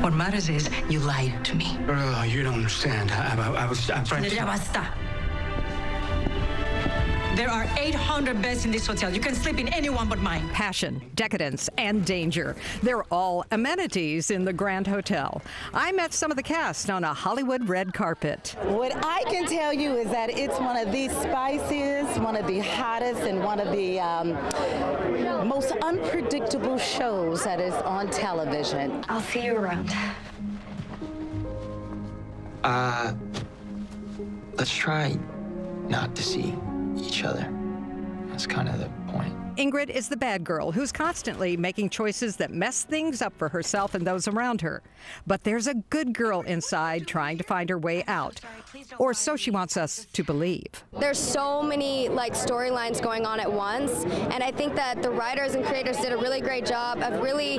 What matters is you lied to me. Oh, you don't understand. I, I, I was I'm trying to. Ya basta. There are 800 beds in this hotel. You can sleep in any one but mine. Passion, decadence, and danger. They're all amenities in the Grand Hotel. I met some of the cast on a Hollywood red carpet. What I can tell you is that it's one of the spiciest, one of the hottest, and one of the um, most unpredictable shows that is on television. I'll see you around. Uh, let's try not to see each other. That's kind of the point. Ingrid is the bad girl who's constantly making choices that mess things up for herself and those around her. But there's a good girl inside trying to find her way out. Or so she wants us to believe. There's so many like storylines going on at once, and I think that the writers and creators did a really great job of really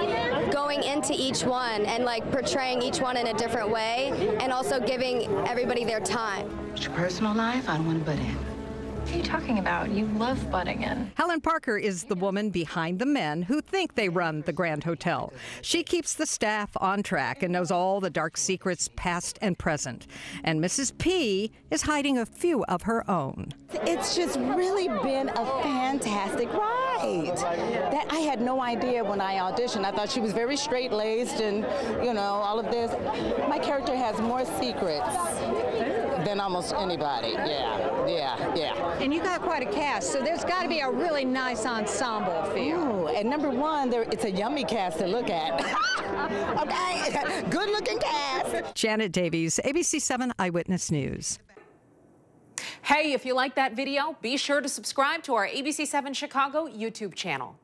going into each one and like portraying each one in a different way and also giving everybody their time. It's Your personal life, I don't want to butt in. What are you talking about? You love butting in. Helen Parker is the woman behind the men who think they run the Grand Hotel. She keeps the staff on track and knows all the dark secrets, past and present. And Mrs. P is hiding a few of her own. It's just really been a fantastic ride. That I had no idea when I auditioned. I thought she was very straight laced and, you know, all of this. My character has more secrets than almost anybody. Yeah, yeah, yeah. And you got quite a cast, so there's got to be a really nice ensemble feel. Ooh, and number one, there, it's a yummy cast to look at. okay, good looking cast. Janet Davies, ABC 7 Eyewitness News. Hey, if you like that video, be sure to subscribe to our ABC7 Chicago YouTube channel.